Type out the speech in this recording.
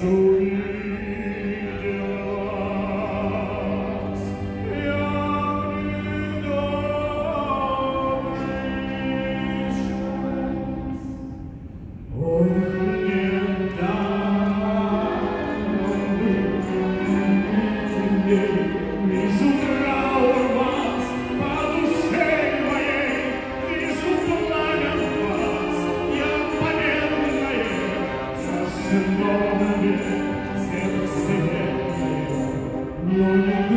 Holy Thank you.